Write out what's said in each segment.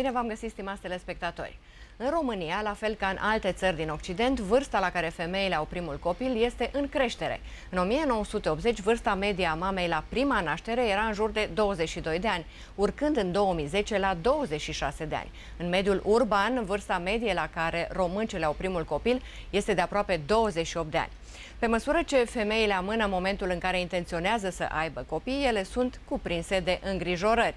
Bine v-am găsit, stimați telespectatori! În România, la fel ca în alte țări din Occident, vârsta la care femeile au primul copil este în creștere. În 1980, vârsta medie a mamei la prima naștere era în jur de 22 de ani, urcând în 2010 la 26 de ani. În mediul urban, vârsta medie la care româncele au primul copil este de aproape 28 de ani. Pe măsură ce femeile amână momentul în care intenționează să aibă copii, ele sunt cuprinse de îngrijorări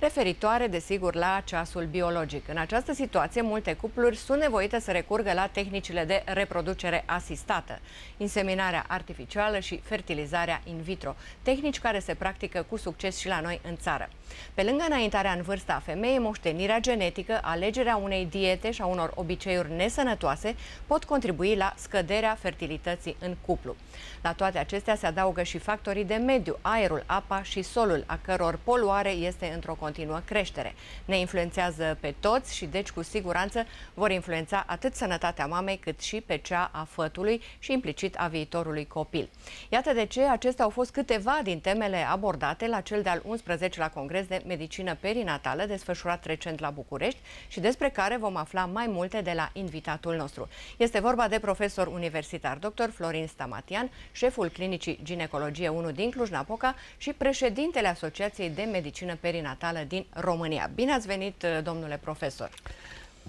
referitoare, desigur, la ceasul biologic. În această situație, multe cupluri sunt nevoite să recurgă la tehnicile de reproducere asistată, inseminarea artificială și fertilizarea in vitro, tehnici care se practică cu succes și la noi în țară. Pe lângă înaintarea în vârsta a femeii, moștenirea genetică, alegerea unei diete și a unor obiceiuri nesănătoase pot contribui la scăderea fertilității în cuplu. La toate acestea se adaugă și factorii de mediu, aerul, apa și solul, a căror poluare este într-o continuă creștere. Ne influențează pe toți și deci cu siguranță vor influența atât sănătatea mamei cât și pe cea a fătului și implicit a viitorului copil. Iată de ce acestea au fost câteva din temele abordate la cel de-al 11-lea Congres de Medicină Perinatală desfășurat recent la București și despre care vom afla mai multe de la invitatul nostru. Este vorba de profesor universitar dr. Florin Stamatian, șeful Clinicii Ginecologie 1 din Cluj-Napoca și președintele Asociației de Medicină Perinatală din România. Bine ați venit, domnule profesor!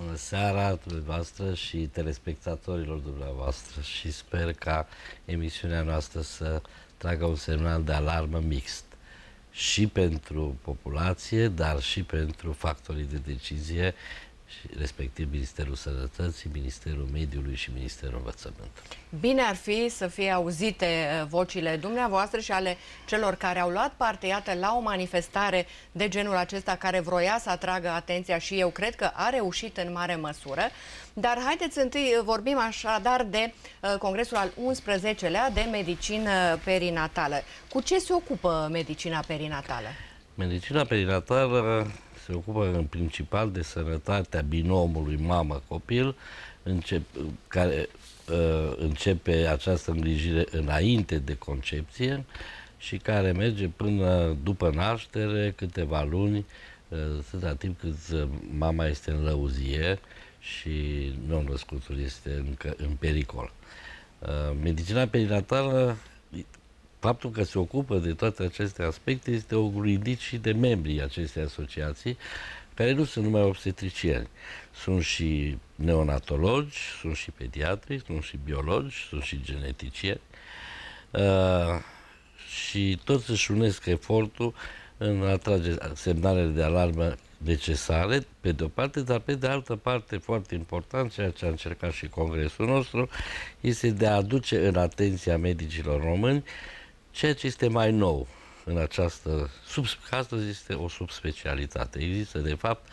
Bună seara dumneavoastră și telespectatorilor dumneavoastră și sper ca emisiunea noastră să tragă un semnal de alarmă mixt și pentru populație, dar și pentru factorii de decizie respectiv Ministerul Sănătății, Ministerul Mediului și Ministerul Învățământului. Bine ar fi să fie auzite uh, vocile dumneavoastră și ale celor care au luat parte, iată, la o manifestare de genul acesta care vroia să atragă atenția și eu cred că a reușit în mare măsură. Dar haideți întâi uh, vorbim așadar de uh, Congresul al 11-lea de medicină perinatală. Cu ce se ocupă medicina perinatală? Medicina perinatală se ocupă în principal de sănătatea binomului mamă-copil, încep, care uh, începe această îngrijire înainte de concepție și care merge până după naștere, câteva luni, uh, atâta timp cât uh, mama este în lăuzie și non-născutul este încă în pericol. Uh, medicina perinatală faptul că se ocupă de toate aceste aspecte este oglindit și de membrii acestei asociații, care nu sunt numai obstetricieni. Sunt și neonatologi, sunt și pediatri, sunt și biologi, sunt și geneticieni. Uh, și toți își unesc efortul în a trage semnalele de alarmă necesare, pe de o parte, dar pe de altă parte, foarte important, ceea ce a încercat și congresul nostru, este de a aduce în atenția medicilor români Ceea ce este mai nou în această, sub, astăzi este o subspecialitate. Există, de fapt,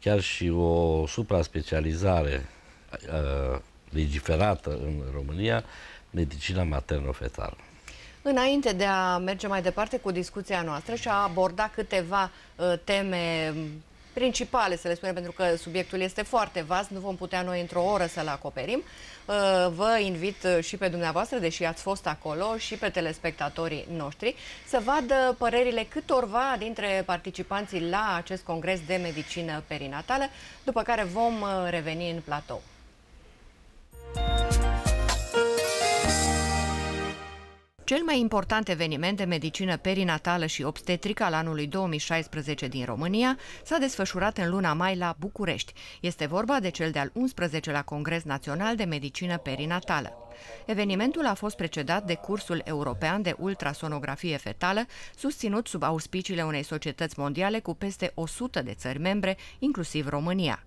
chiar și o supraspecializare uh, legiferată în România, medicina materno-fetală. Înainte de a merge mai departe cu discuția noastră și a aborda câteva uh, teme principale, să le spunem, pentru că subiectul este foarte vast, nu vom putea noi într-o oră să-l acoperim. Uh, vă invit uh, și pe dumneavoastră, deși ați fost acolo, și pe telespectatorii noștri, să vadă părerile câtorva dintre participanții la acest congres de medicină perinatală, după care vom uh, reveni în platou. Cel mai important eveniment de medicină perinatală și obstetrică al anului 2016 din România s-a desfășurat în luna mai la București. Este vorba de cel de-al 11-lea Congres Național de Medicină Perinatală. Evenimentul a fost precedat de cursul european de ultrasonografie fetală, susținut sub auspiciile unei societăți mondiale cu peste 100 de țări membre, inclusiv România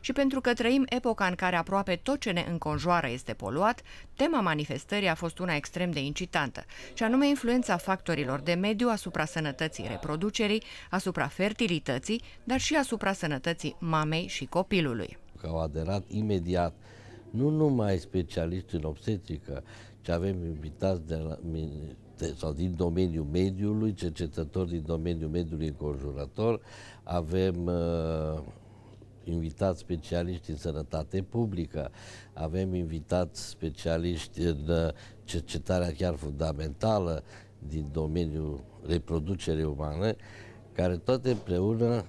și pentru că trăim epoca în care aproape tot ce ne înconjoară este poluat, tema manifestării a fost una extrem de incitantă, și anume influența factorilor de mediu asupra sănătății reproducerii, asupra fertilității, dar și asupra sănătății mamei și copilului. Au aderat imediat nu numai specialiști în obstetrică, ci avem invitați de la, de, sau din domeniul mediului, cercetători din domeniul mediului înconjurător, avem uh, invitați specialiști în sănătate publică, avem invitați specialiști în uh, cercetarea chiar fundamentală din domeniul reproducerii umane, care toate împreună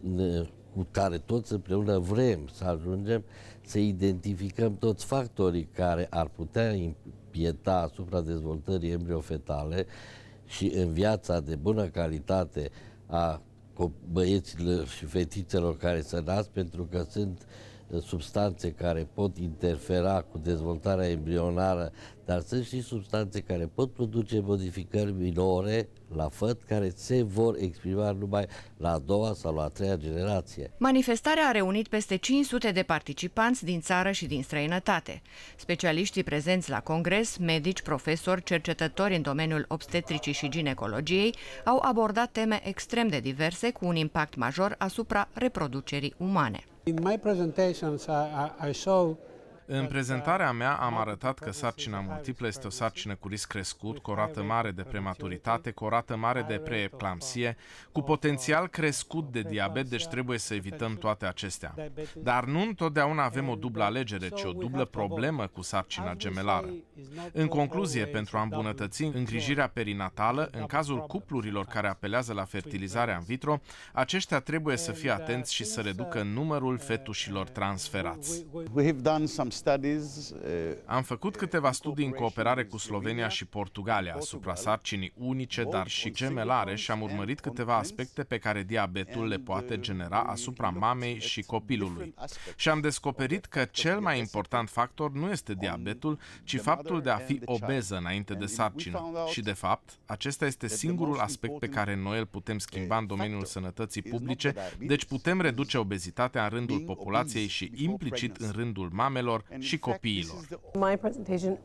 ne cu care toți împreună vrem să ajungem să identificăm toți factorii care ar putea impieta asupra dezvoltării embriofetale și în viața de bună calitate a băieților și fetițelor care se nasc, pentru că sunt uh, substanțe care pot interfera cu dezvoltarea embrionară, dar sunt și substanțe care pot produce modificări minore la făt care se vor exprima numai la a doua sau la a treia generație. Manifestarea a reunit peste 500 de participanți din țară și din străinătate. Specialiștii prezenți la congres, medici, profesori, cercetători în domeniul obstetricii și ginecologiei au abordat teme extrem de diverse cu un impact major asupra reproducerii umane. In my presentations I, I show în prezentarea mea am arătat că sarcina multiplă este o sarcină cu risc crescut, cu o rată mare de prematuritate, cu o rată mare de preeclampsie, cu potențial crescut de diabet, deci trebuie să evităm toate acestea. Dar nu întotdeauna avem o dublă alegere, ci o dublă problemă cu sarcina gemelară. În concluzie, pentru a îmbunătăți îngrijirea perinatală, în cazul cuplurilor care apelează la fertilizarea în vitro, aceștia trebuie să fie atenți și să reducă numărul fetușilor transferați. Uh, Am făcut câteva studii în cooperare cu Slovenia și Portugalia asupra sarcinii unice, dar și gemelare și am urmărit câteva aspecte pe care diabetul le poate genera asupra mamei și copilului. Și am descoperit că cel mai important factor nu este diabetul, ci faptul de a fi obeză înainte de sarcină. Și, de fapt, acesta este singurul aspect pe care noi îl putem schimba în domeniul sănătății publice, deci putem reduce obezitatea în rândul populației și implicit în rândul mamelor și copiilor. My presentation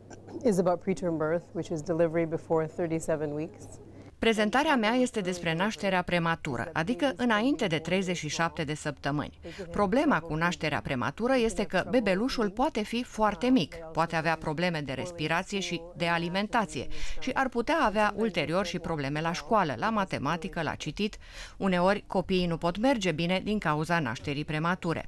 is about preterm birth, which is delivery before 37 weeks. Prezentarea mea este despre nașterea prematură, adică înainte de 37 de săptămâni. Problema cu nașterea prematură este că bebelușul poate fi foarte mic, poate avea probleme de respirație și de alimentație și ar putea avea ulterior și probleme la școală, la matematică, la citit. Uneori copiii nu pot merge bine din cauza nașterii premature.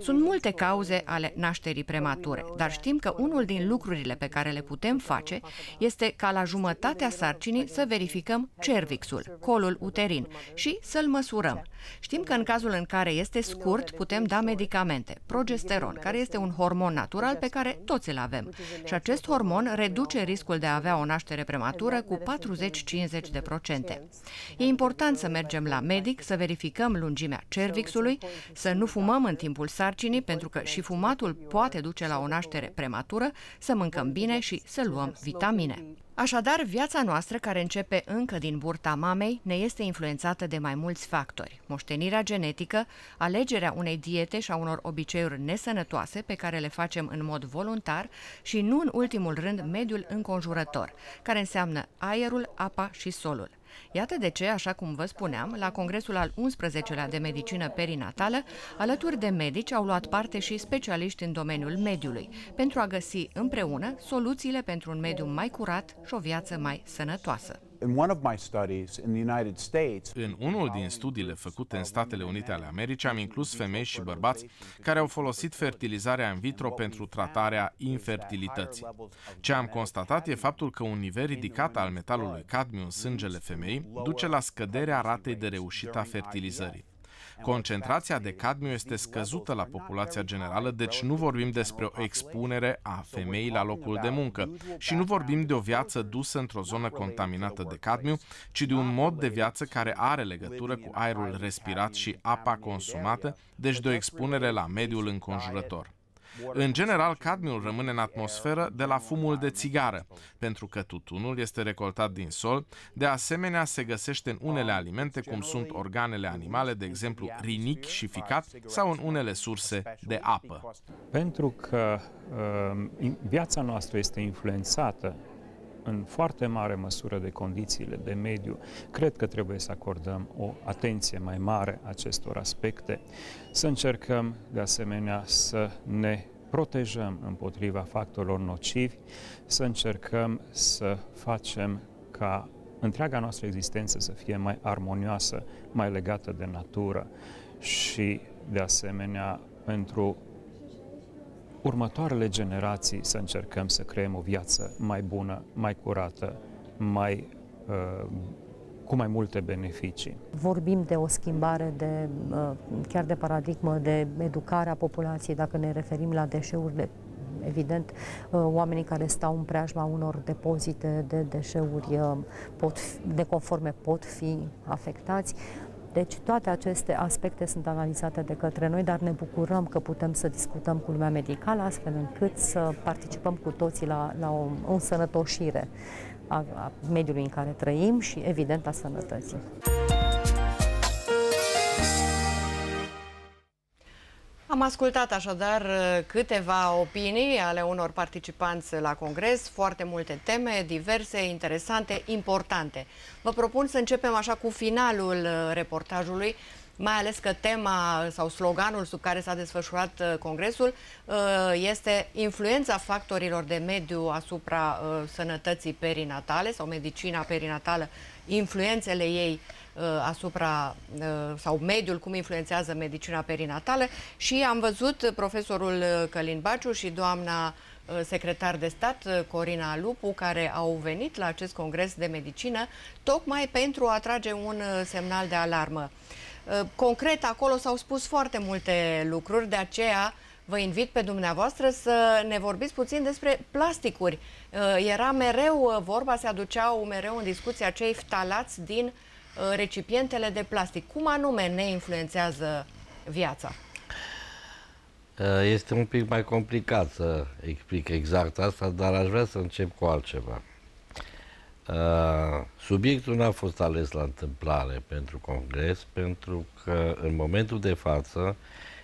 Sunt multe cauze ale nașterii premature, dar știm că unul din lucrurile pe care le putem face este ca la jumătatea sarcinii să verificăm cervixul, colul uterin, și să-l măsurăm. Știm că în cazul în care este scurt, putem da medicamente, progesteron, care este un hormon natural pe care toți îl avem. Și acest hormon reduce riscul de a avea o naștere prematură cu 40-50%. E important să mergem la medic, să verificăm lungimea cervixului, să nu fumăm în timpul sarcinii, pentru că și fumatul poate duce la o naștere prematură, să mâncăm bine și să luăm vitamine. Așadar, viața noastră, care începe încă din burta mamei, ne este influențată de mai mulți factori. Moștenirea genetică, alegerea unei diete și a unor obiceiuri nesănătoase pe care le facem în mod voluntar și, nu în ultimul rând, mediul înconjurător, care înseamnă aerul, apa și solul. Iată de ce, așa cum vă spuneam, la congresul al 11-lea de medicină perinatală, alături de medici au luat parte și specialiști în domeniul mediului, pentru a găsi împreună soluțiile pentru un mediu mai curat și o viață mai sănătoasă. În unul din studiile făcute în Statele Unite ale Americii am inclus femei și bărbați care au folosit fertilizarea in vitro pentru tratarea infertilității. Ce am constatat e faptul că un nivel ridicat al metalului cadmiu în sângele femei duce la scăderea ratei de reușită a fertilizării. Concentrația de cadmiu este scăzută la populația generală, deci nu vorbim despre o expunere a femeii la locul de muncă și nu vorbim de o viață dusă într-o zonă contaminată de cadmiu, ci de un mod de viață care are legătură cu aerul respirat și apa consumată, deci de o expunere la mediul înconjurător. În general, cadmiul rămâne în atmosferă de la fumul de țigară, pentru că tutunul este recoltat din sol. De asemenea, se găsește în unele alimente, cum sunt organele animale, de exemplu rinichi și ficat, sau în unele surse de apă. Pentru că uh, viața noastră este influențată în foarte mare măsură de condițiile de mediu, cred că trebuie să acordăm o atenție mai mare acestor aspecte, să încercăm de asemenea să ne protejăm împotriva factorilor nocivi, să încercăm să facem ca întreaga noastră existență să fie mai armonioasă, mai legată de natură și, de asemenea, pentru următoarele generații să încercăm să creăm o viață mai bună, mai curată, mai uh, cu mai multe beneficii. Vorbim de o schimbare de, chiar de paradigmă, de educare a populației, dacă ne referim la deșeuri de evident, oamenii care stau în preajma unor depozite de deșeuri pot, neconforme pot fi afectați. Deci toate aceste aspecte sunt analizate de către noi, dar ne bucurăm că putem să discutăm cu lumea medicală astfel încât să participăm cu toții la, la o, o însănătoșire a, a mediului în care trăim și, evident, a sănătății. Am ascultat așadar câteva opinii ale unor participanți la congres, foarte multe teme, diverse, interesante, importante. Vă propun să începem așa cu finalul reportajului, mai ales că tema sau sloganul sub care s-a desfășurat uh, congresul uh, este influența factorilor de mediu asupra uh, sănătății perinatale sau medicina perinatală, influențele ei asupra sau mediul, cum influențează medicina perinatală și am văzut profesorul Călin Baciu și doamna secretar de stat Corina Lupu, care au venit la acest congres de medicină tocmai pentru a trage un semnal de alarmă. Uh, concret, acolo s-au spus foarte multe lucruri, de aceea vă invit pe dumneavoastră să ne vorbiți puțin despre plasticuri. Uh, era mereu uh, vorba, se aduceau mereu în discuție acei ftalați din recipientele de plastic. Cum anume ne influențează viața? Este un pic mai complicat să explic exact asta, dar aș vrea să încep cu altceva. Uh, subiectul n-a fost ales la întâmplare pentru congres, pentru că în momentul de față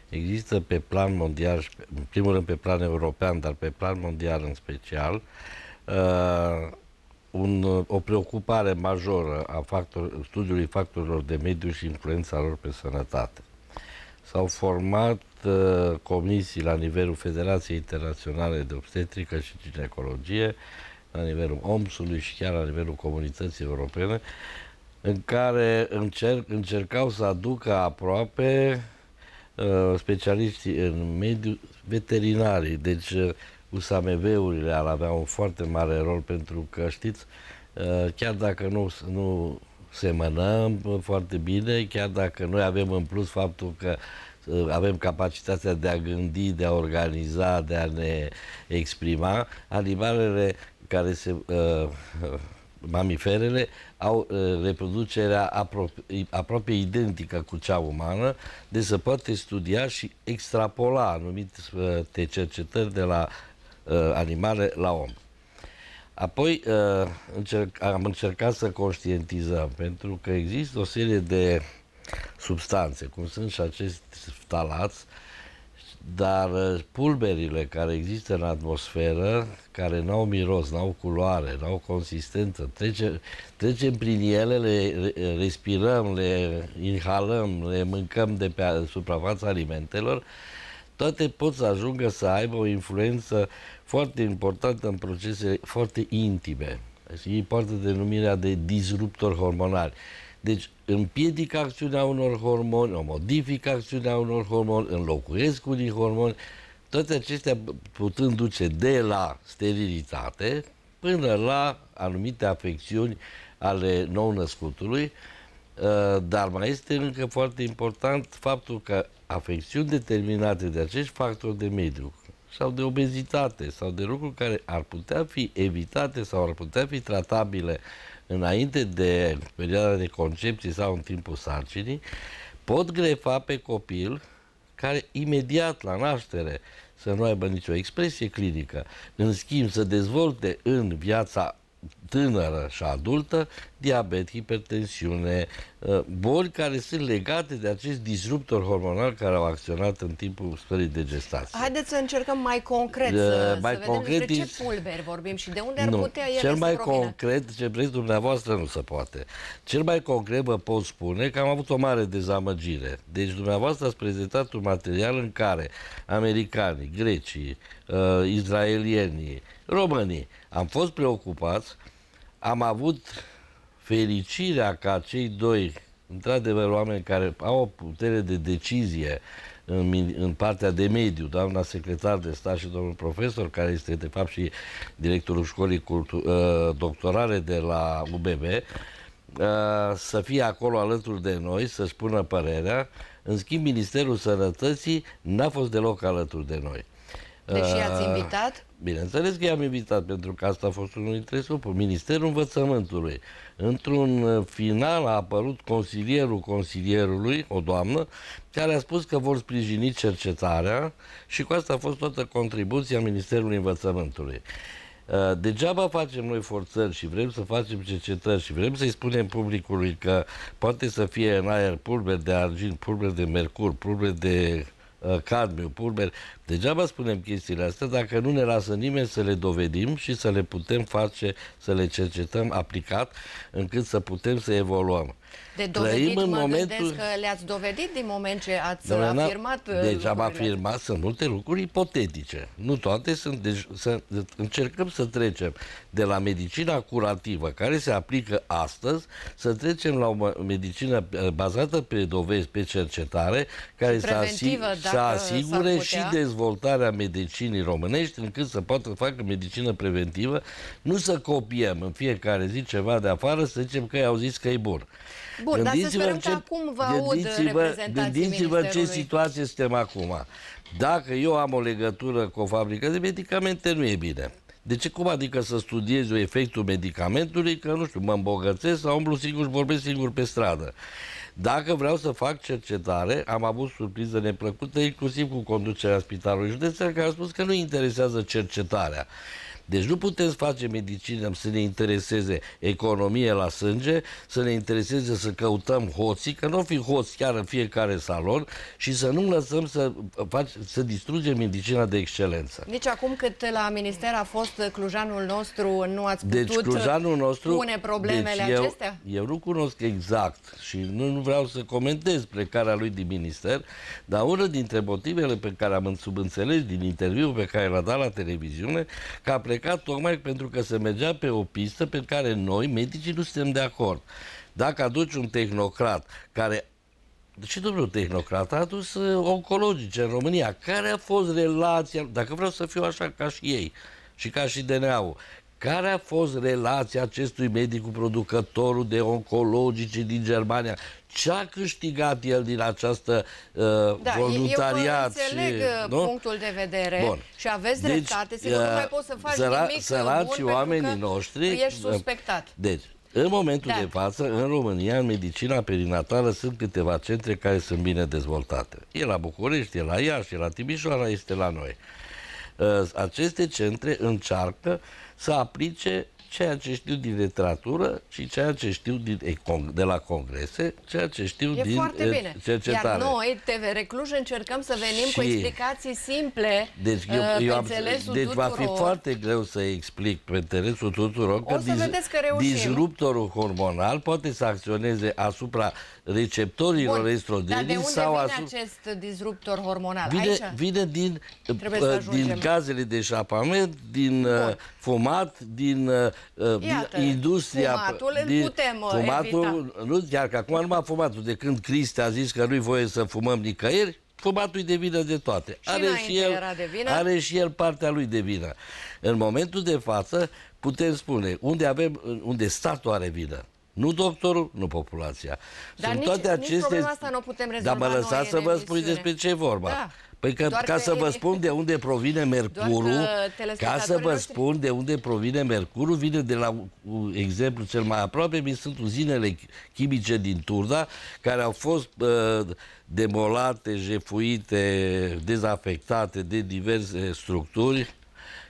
există pe plan mondial, în primul rând pe plan european, dar pe plan mondial în special, uh, un, o preocupare majoră a factor, studiului factorilor de mediu și influența lor pe sănătate. S-au format uh, comisii la nivelul Federației Internaționale de Obstetrică și Ginecologie, la nivelul OMS-ului și chiar la nivelul comunității europene, în care încerc, încercau să aducă aproape uh, specialiștii în mediul veterinarii. Deci uh, USAMV-urile ar avea un foarte mare rol pentru că, știți, uh, chiar dacă nu, nu semănăm foarte bine, chiar dacă noi avem în plus faptul că uh, avem capacitatea de a gândi, de a organiza, de a ne exprima, animalele care se, uh, mamiferele au uh, reproducerea aproape, aproape identică cu cea umană, deci se poate studia și extrapola anumite uh, cercetări de la uh, animale la om. Apoi uh, încerc, am încercat să conștientizăm, pentru că există o serie de substanțe, cum sunt și acești ftalați, dar uh, pulberile care există în atmosferă, care n-au miros, n-au culoare, n-au consistență, trece, trecem prin ele, le respirăm, le inhalăm, le mâncăm de pe suprafața alimentelor, toate pot să ajungă să aibă o influență foarte importantă în procese foarte intime. Ei poartă denumirea de disruptor hormonali. Deci împiedică acțiunea unor hormoni, o modifică acțiunea unor hormoni, înlocuiesc unii hormoni, toate acestea putând duce de la sterilitate până la anumite afecțiuni ale nou-născutului, uh, dar mai este încă foarte important faptul că afecțiuni determinate de acești factori de mediu sau de obezitate sau de lucruri care ar putea fi evitate sau ar putea fi tratabile înainte de perioada de concepție sau în timpul sarcinii, pot grefa pe copil care imediat la naștere să nu aibă nicio expresie clinică, în schimb să dezvolte în viața tânără și adultă, diabet, hipertensiune, uh, boli care sunt legate de acest disruptor hormonal care au acționat în timpul stării de gestație. Haideți să încercăm mai concret, uh, să, mai să concret vedem despre ce pulberi vorbim și de unde ar nu, putea ele Cel mai să concret, ce vreți dumneavoastră, nu se poate. Cel mai concret vă pot spune că am avut o mare dezamăgire. Deci dumneavoastră ați prezentat un material în care americanii, grecii, uh, izraelienii, românii am fost preocupați am avut fericirea ca cei doi, într-adevăr oameni care au o putere de decizie în, în partea de mediu, doamna secretar de stat și domnul profesor, care este de fapt și directorul școlii cultu- uh, doctorale de la UBB, uh, să fie acolo alături de noi, să spună părerea. În schimb, Ministerul Sănătății n-a fost deloc alături de noi. Deși i-ați invitat? Bineînțeles că i-am invitat, pentru că asta a fost unul dintre scopuri. Ministerul Învățământului. Într-un final a apărut consilierul consilierului, o doamnă, care a spus că vor sprijini cercetarea și cu asta a fost toată contribuția Ministerului Învățământului. Degeaba facem noi forțări și vrem să facem cercetări și vrem să-i spunem publicului că poate să fie în aer pulberi de argint, pulberi de mercur, pulberi de Uh, cadmiu, pulberi. Degeaba spunem chestiile astea dacă nu ne lasă nimeni să le dovedim și să le putem face, să le cercetăm aplicat, încât să putem să evoluăm. De dovedit, în mă momentul... că le-ați dovedit din moment ce ați Doamna, afirmat uh, Deci lucrurile. am afirmat, sunt multe lucruri ipotetice. Nu toate sunt, deci să încercăm să trecem de la medicina curativă, care se aplică astăzi, să trecem la o medicină uh, bazată pe dovezi, pe cercetare, care să, asig să asigure și dezvoltarea medicinii românești, încât să poată facă medicină preventivă, nu să copiem în fiecare zi ceva de afară, să zicem că i-au zis că e bun. Bun, dar să sperăm ce, că acum vă aud Gândiți-vă ce situație suntem acum. Dacă eu am o legătură cu o fabrică de medicamente, nu e bine. De ce cum adică să studiez eu efectul medicamentului, că nu știu, mă îmbogățesc sau umblu singur și vorbesc singur pe stradă. Dacă vreau să fac cercetare, am avut surpriză neplăcută, inclusiv cu conducerea Spitalului Județean, care a spus că nu interesează cercetarea. Deci nu putem face medicină să ne intereseze economie la sânge, să ne intereseze să căutăm hoții, că nu fi hoți chiar în fiecare salon și să nu lăsăm să, fac, să distrugem medicina de excelență. Deci acum cât la minister a fost clujanul nostru, nu ați deci putut deci, clujanul nostru, pune problemele deci acestea? Eu, eu nu cunosc exact și nu, nu vreau să comentez plecarea lui din minister, dar unul dintre motivele pe care am subînțeles din interviul pe care l-a dat la televiziune, că a plecat plecat tocmai pentru că se mergea pe o pistă pe care noi, medicii, nu suntem de acord. Dacă aduci un tehnocrat care de ce domnul tehnocrat a adus uh, oncologice în România? Care a fost relația, dacă vreau să fiu așa ca și ei și ca și DNA-ul, care a fost relația acestui medic cu producătorul de oncologice din Germania? Ce a câștigat el din această uh, da, voluntariat? Eu înțeleg și, uh, nu? punctul de vedere Bun. și aveți deci, dreptate. Sigur, uh, nu mai poți să faci săra, nimic săraci bun oamenii noștri, ești uh, suspectat. Deci, în momentul da. de față, în România, în medicina perinatală, sunt câteva centre care sunt bine dezvoltate. E la București, e la Iași, e la Timișoara, este la noi. Uh, aceste centre încearcă să aplice ceea ce știu din literatură și ceea ce știu din, de la congrese, ceea ce știu e din foarte eh, bine. cercetare. Iar noi, TV Recluj, încercăm să venim și... cu explicații simple deci, eu, uh, eu am, deci tuturor. va fi foarte greu să explic pe înțelesul tuturor că, dis, că disruptorul hormonal poate să acționeze asupra receptorilor Bun. estrogenii. Dar de unde sau vine asupra... acest disruptor hormonal? Vine, Aici? vine din, uh, din gazele de șapament, din uh, fumat, din uh, uh Iată, industria... Fumatul din, putem uh, fumatul, evita. Nu, chiar că acum numai fumatul. De când Cristi a zis că nu-i voie să fumăm nicăieri, fumatul de vină de toate. Și are și, el, de vină? are și el partea lui de vină. În momentul de față putem spune unde avem, unde statul are vină. Nu doctorul, nu populația. Dar Sunt nici, toate aceste... nici problema asta nu putem rezolva Dar mă lăsați să vă spun despre ce e vorba. Da. Păi că, ca că să vă spun de unde provine mercurul, ca să vă noștri... spun de unde provine mercurul, vine de la exemplu cel mai aproape, mi sunt uzinele chimice din Turda, care au fost uh, demolate, jefuite, dezafectate de diverse structuri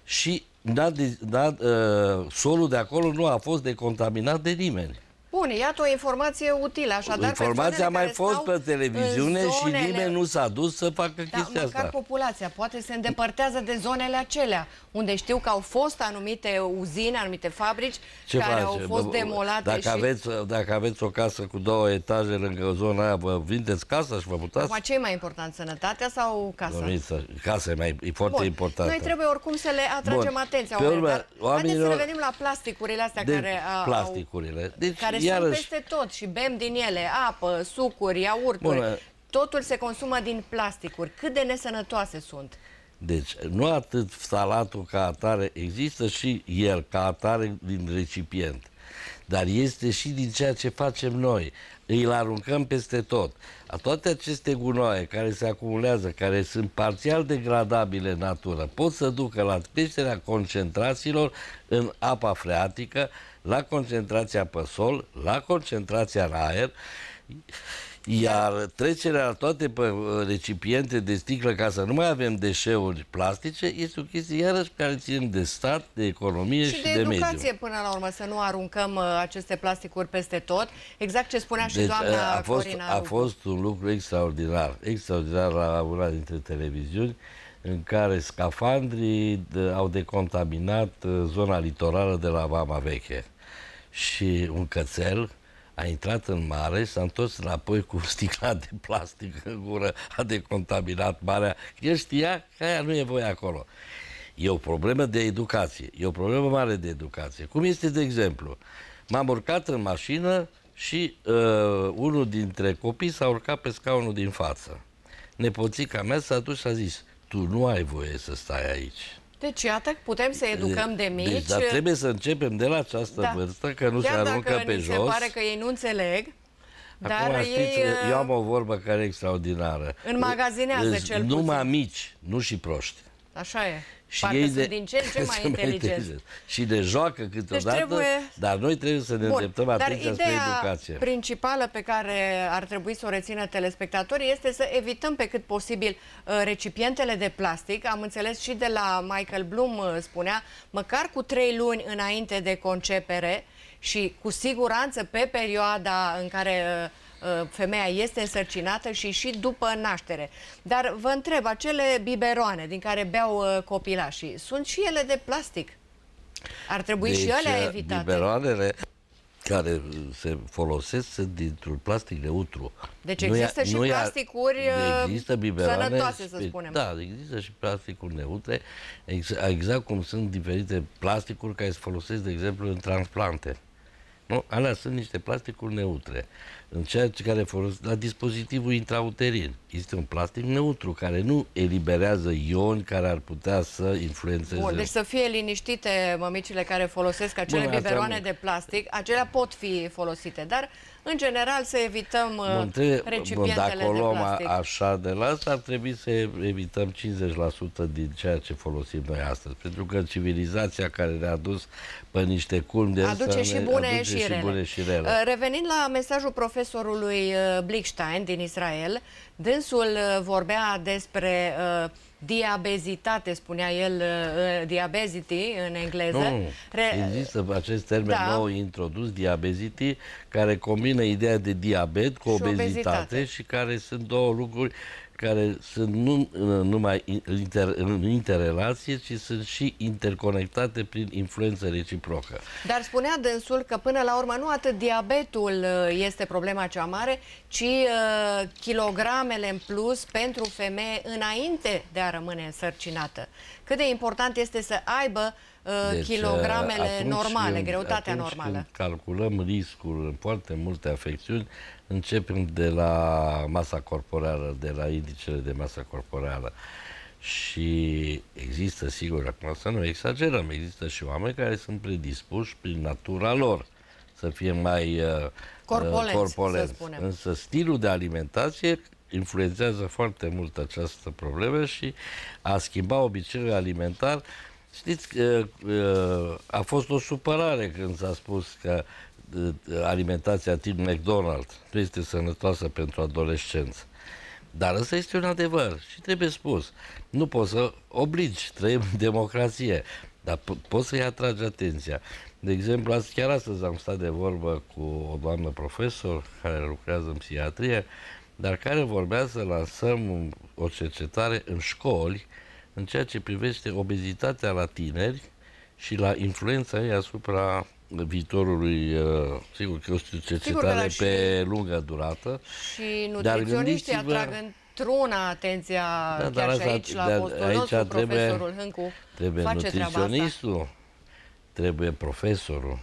și da, da, uh, solul de acolo nu a fost decontaminat de nimeni. Bun, iată o informație utilă. Așadar, Informația a mai fost pe televiziune zonele... și nimeni nu s-a dus să facă da, chestia măcar asta. populația poate se îndepărtează de zonele acelea, unde știu că au fost anumite uzine, anumite fabrici Ce care face? au fost bă, demolate. Dacă, și... aveți, dacă aveți o casă cu două etaje lângă zona aia, vă vindeți casa și vă mutați? Acum, ce e mai important, sănătatea sau casa? Domniță, casa e, mai, e foarte Bun. importantă. Noi trebuie oricum să le atragem Bun. atenția. Pe urmă, oamenilor... Haideți să revenim la plasticurile astea de care au... Plasticurile. Deci, care iarăși... sunt peste tot și bem din ele apă, sucuri, iaurturi. Bună. Totul se consumă din plasticuri. Cât de nesănătoase sunt? Deci, nu atât salatul ca atare, există și el ca atare din recipient. dar este și din ceea ce facem noi. Îl aruncăm peste tot. A toate aceste gunoaie care se acumulează, care sunt parțial degradabile în natură, pot să ducă la creșterea concentrațiilor în apa freatică, la concentrația pe sol, la concentrația în aer iar trecerea la toate pe uh, recipiente de sticlă ca să nu mai avem deșeuri plastice este o chestie iarăși care ținem de stat, de economie și, și de, de educație mediu. până la urmă, să nu aruncăm uh, aceste plasticuri peste tot. Exact ce spunea și deci, doamna uh, a fost, Corina A fost un lucru extraordinar, extraordinar la una dintre televiziuni în care scafandrii de, au decontaminat zona litorală de la Vama Veche. Și un cățel a intrat în mare, s-a întors înapoi cu sticla de plastic în gură, a decontaminat marea. El știa că aia nu e voie acolo. E o problemă de educație, e o problemă mare de educație. Cum este, de exemplu, m-am urcat în mașină și uh, unul dintre copii s-a urcat pe scaunul din față. Nepoțica mea s-a dus și a zis, tu nu ai voie să stai aici. Deci, iată, putem să educăm de mici. Deci, dar trebuie să începem de la această da. vârstă, că nu Chiar se aruncă pe jos. se pare că ei nu înțeleg, Acum, dar știți, ei... Eu am o vorbă care e extraordinară. Înmagazinează cel Numai puțin. mici, nu și proști. Așa e. Și Parcă ei de, din ce în ce mai inteligenți. Și de joacă câteodată, deci trebuie... dar noi trebuie să ne Bun, îndreptăm atenția spre educație. principală pe care ar trebui să o rețină telespectatorii este să evităm pe cât posibil uh, recipientele de plastic. Am înțeles și de la Michael Bloom uh, spunea, măcar cu trei luni înainte de concepere și cu siguranță pe perioada în care uh, Uh, femeia este însărcinată și și după naștere. Dar vă întreb, acele biberoane din care beau uh, copilașii, sunt și ele de plastic? Ar trebui deci, și ele evitate? biberoanele care se folosesc sunt dintr-un plastic neutru. Deci nu există și nu plasticuri există uh, biberoane, sănătoase, să spunem. Da, există și plasticuri neutre, exact cum sunt diferite plasticuri care se folosesc, de exemplu, în transplante. Nu? Alea sunt niște plasticuri neutre. În ceea ce care folosit la dispozitivul intrauterin. Este un plastic neutru care nu eliberează ioni care ar putea să influențeze. Bun, deci să fie liniștite mămicile care folosesc acele Bun, biberoane de plastic, acelea pot fi folosite, dar în general să evităm uh, bun, trebuie, recipientele bun, dacă de luăm plastic. așa de la asta, ar trebui să evităm 50% din ceea ce folosim noi astăzi. Pentru că civilizația care ne-a dus pe niște culmi de aduce, și bune, aduce și, și bune și rele. Uh, revenind la mesajul profesorului uh, Blickstein din Israel, dânsul vorbea despre uh, diabezitate, spunea el, uh, diabezity în engleză. Nu, Re... există acest termen da. nou introdus, diabezity, care combină ideea de diabet cu obezitate, obezitate și care sunt două lucruri care sunt nu numai inter, în interrelație, ci sunt și interconectate prin influență reciprocă. Dar spunea dânsul că până la urmă nu atât diabetul uh, este problema cea mare, ci uh, kilogramele în plus pentru femeie înainte de a rămâne însărcinată. Cât de important este să aibă uh, deci, kilogramele normale, când, greutatea normală. Când calculăm riscul în foarte multe afecțiuni, începem de la masa corporală, de la indicele de masă corporală. Și există, sigur, acum să nu exagerăm, există și oameni care sunt predispuși prin natura lor să fie mai uh, corpolenți, corpolenți. Însă stilul de alimentație influențează foarte mult această problemă și a schimba obiceiul alimentar Știți că uh, a fost o supărare când s-a spus că alimentația tip McDonald nu este sănătoasă pentru adolescenți. Dar ăsta este un adevăr și trebuie spus. Nu poți să obligi, trăim în democrație, dar po- poți să-i atragi atenția. De exemplu, azi, chiar astăzi am stat de vorbă cu o doamnă profesor care lucrează în psihiatrie, dar care vorbea să lansăm o cercetare în școli în ceea ce privește obezitatea la tineri și la influența ei asupra viitorului, uh, sigur că o cercetare sigur, pe și, lungă durată. Și nutriționiștii atrag într-una atenția da, chiar și aici la postul aici nostru, trebuie, profesorul Hâncu trebuie face nutriționistul, trebuie profesorul,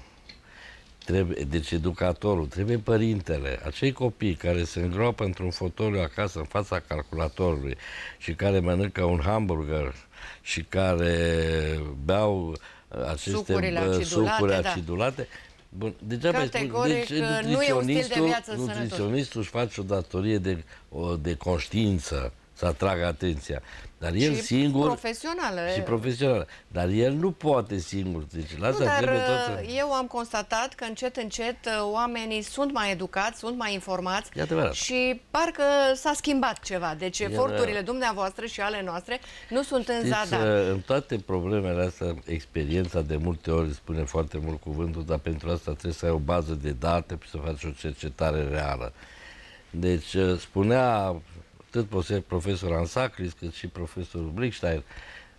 trebuie, deci educatorul, trebuie părintele, acei copii care se îngropă într-un fotoliu acasă în fața calculatorului și care mănâncă un hamburger și care beau aceste sucurile acidulate, sucuri acidulate. Bun, degeaba Categoric, spun, deci, nu e un stil de viață Nutriționistul își face o datorie de, o, de conștiință să atragă atenția. Dar el și singur... profesională. Și profesională. Dar el nu poate singur. Deci, la nu, dar trebuie tot... Uh, eu am constatat că încet, încet uh, oamenii sunt mai educați, sunt mai informați și parcă s-a schimbat ceva. Deci e eforturile dumneavoastră și ale noastre nu sunt în Știți, zadar. Uh, în toate problemele astea, experiența de multe ori spune foarte mult cuvântul, dar pentru asta trebuie să ai o bază de date și să faci o cercetare reală. Deci spunea atât profesor Ansacris cât și profesorul Blickstein,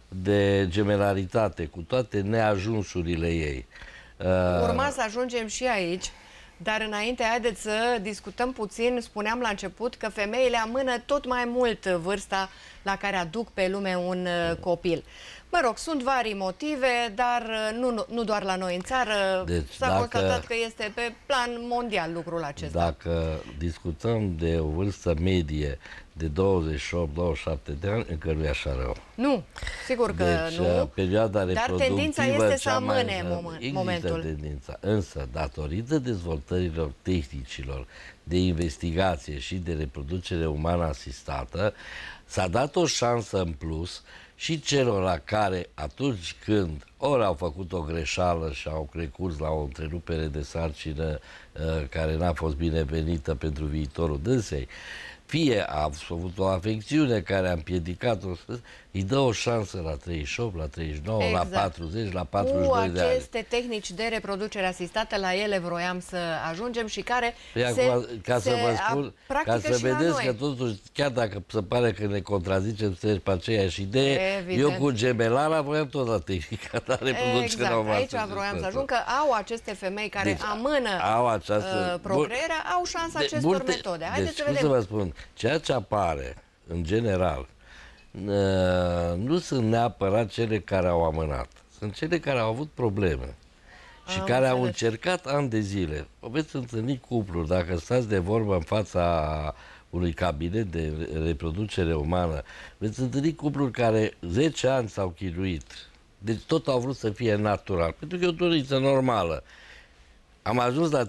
de gemelaritate, cu toate neajunsurile ei. Uh, Urma să ajungem și aici, dar înainte haideți să discutăm puțin, spuneam la început că femeile amână tot mai mult vârsta la care aduc pe lume un uh, copil. Mă rog, sunt vari motive, dar uh, nu, nu doar la noi în țară. Deci, S-a dacă, constatat că este pe plan mondial lucrul acesta. Dacă discutăm de o vârstă medie de 28-27 de ani, încă nu e așa rău. Nu, sigur că deci, nu. Uh, perioada Dar tendința este să amâne mai, moment, există momentul. tendința, însă, datorită dezvoltărilor tehnicilor de investigație și de reproducere umană asistată, s-a dat o șansă în plus și celor care atunci când ori au făcut o greșeală și au recurs la o întrerupere de sarcină uh, care n-a fost binevenită pentru viitorul dânsei, fie a avut o afecțiune care a împiedicat-o, îi dă o șansă la 38, la 39, exact. la 40, la 42 de ani. Cu aceste tehnici de reproducere asistată, la ele vroiam să ajungem și care păi se, acum, ca să vă spun, ca să vedeți că totuși, chiar dacă se pare că ne contrazicem să pe aceeași idee, Evident. eu cu gemelala voiam tot la tehnica de reproducere exact. Aici vroiam să ajung că au aceste femei care deci, amână au această, uh, procrearea, au șansa de, acestor multe, metode. Haideți deci, să vedem. să vă spun, ceea ce apare în general uh, nu sunt neapărat cele care au amânat. Sunt cele care au avut probleme și Am care înțeles. au încercat ani de zile. O veți întâlni cupluri, dacă stați de vorbă în fața unui cabinet de reproducere umană, veți întâlni cupluri care 10 ani s-au chinuit. Deci tot au vrut să fie natural, pentru că e o dorință normală. Am ajuns la 38-39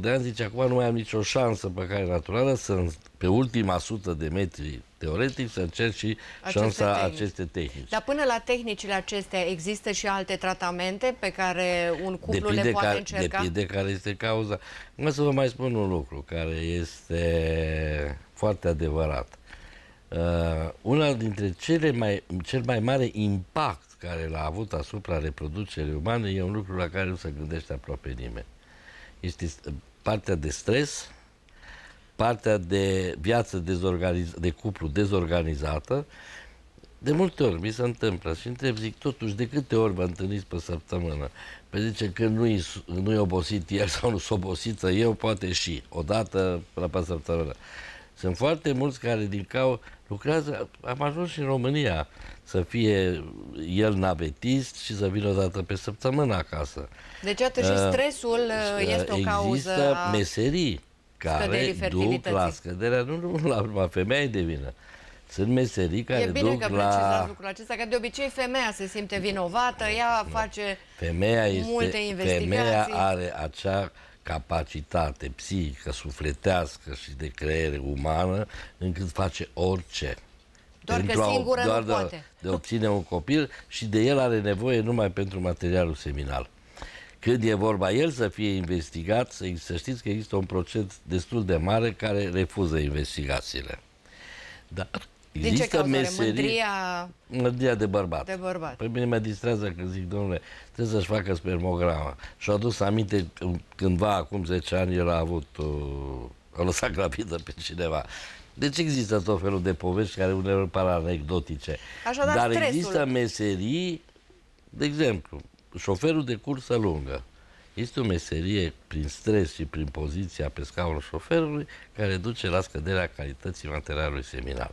de ani, zice, acum nu mai am nicio șansă pe care naturală să pe ultima sută de metri teoretic să încerc și aceste șansa tehnici. aceste tehnici. Dar până la tehnicile acestea există și alte tratamente pe care un cuplu depinde le poate care, încerca? Depinde care este cauza. Mă să vă mai spun un lucru care este foarte adevărat. Uh, una dintre cele mai, cel mai mare impact care l-a avut asupra reproducerii umane e un lucru la care nu se gândește aproape nimeni. Este partea de stres, partea de viață dezorganiz- de cuplu dezorganizată. De multe ori mi se întâmplă și întreb, zic, totuși, de câte ori vă întâlniți pe săptămână? Pe zice că nu-i, nu-i obosit el sau nu s obosită eu, poate și, odată la pe săptămână. Sunt foarte mulți care din cau lucrează, am ajuns și în România să fie el navetist și să vină o dată pe săptămână acasă. Deci atât și uh, stresul uh, este o cauză Există meserii care duc la scăderea, nu, nu la, la femeia de vină. Sunt meserii care e bine duc că la... lucrul acesta, că de obicei femeia se simte vinovată, ea face femeia este, multe investigații. Femeia are acea capacitate psihică, sufletească și de creere umană, încât face orice. Doar că singură a, doar nu de, poate. de obține un copil și de el are nevoie numai pentru materialul seminal. Când e vorba el să fie investigat, să, să știți că există un procent destul de mare care refuză investigațiile. Dar Din ce cauză? Meserii, mândria... mândria de bărbat. De bărbat. Pe mine mă distrează când zic, domnule, trebuie să-și facă spermograma. Și au adus aminte cândva, acum 10 ani, el a avut, uh, a lăsat grapidă pe cineva. Deci există tot felul de povești care uneori par anecdotice. Așadar, Dar stresul... există meserii, de exemplu, șoferul de cursă lungă. Este o meserie prin stres și prin poziția pe scaunul șoferului care duce la scăderea calității materialului seminal.